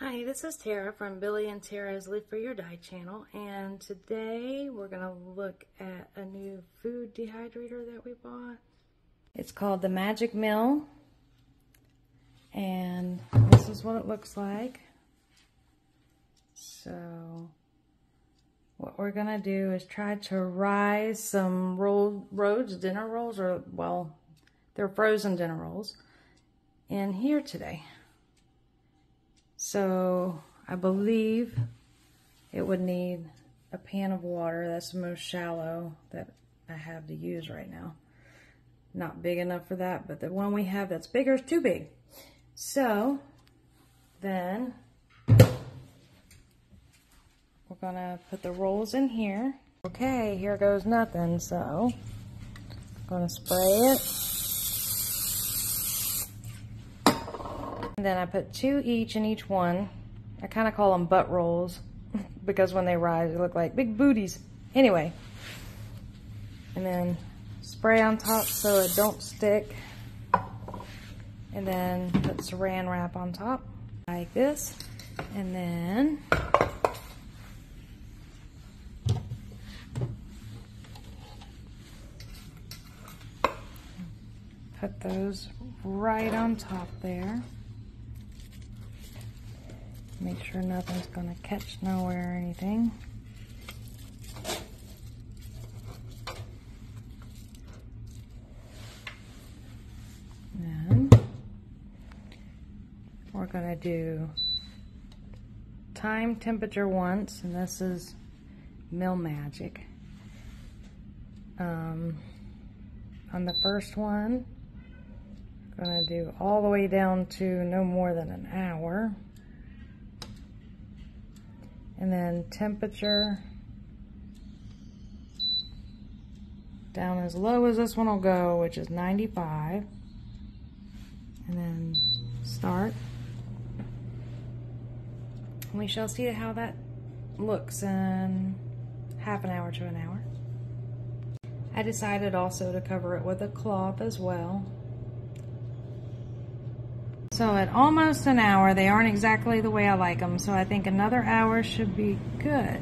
Hi, this is Tara from Billy and Tara's Live Free or Die channel, and today we're going to look at a new food dehydrator that we bought. It's called the Magic Mill, and this is what it looks like. So, what we're going to do is try to rise some roll, Rhodes dinner rolls, or, well, they're frozen dinner rolls, in here today. So I believe it would need a pan of water. That's the most shallow that I have to use right now. Not big enough for that, but the one we have that's bigger is too big. So then we're gonna put the rolls in here. Okay, here goes nothing, so I'm gonna spray it. And then I put two each in each one. I kind of call them butt rolls because when they rise, they look like big booties. Anyway, and then spray on top so it don't stick. And then put saran wrap on top like this. And then put those right on top there. Make sure nothing's gonna catch nowhere or anything. Then we're gonna do time temperature once, and this is Mill Magic. Um, on the first one, gonna do all the way down to no more than an hour and then temperature down as low as this one will go, which is 95. And then start. And we shall see how that looks in half an hour to an hour. I decided also to cover it with a cloth as well so at almost an hour, they aren't exactly the way I like them, so I think another hour should be good.